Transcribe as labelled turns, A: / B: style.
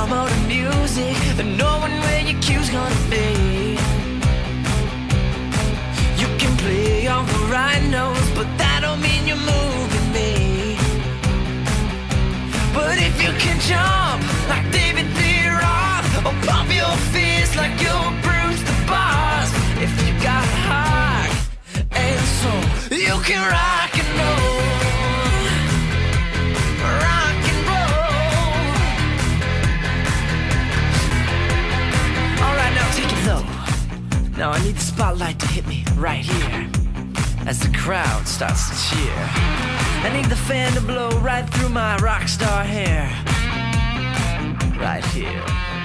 A: lot more to music than knowing where your cue's gonna be. You can play all the right notes, but that don't mean you're moving me. But if you can jump like David Roth, or pump your fist like you Bruce the Boss, if you got heart and soul, you can rock and roll. Now I need the spotlight to hit me right here as the crowd starts to cheer. I need the fan to blow right through my rock star hair. Right here.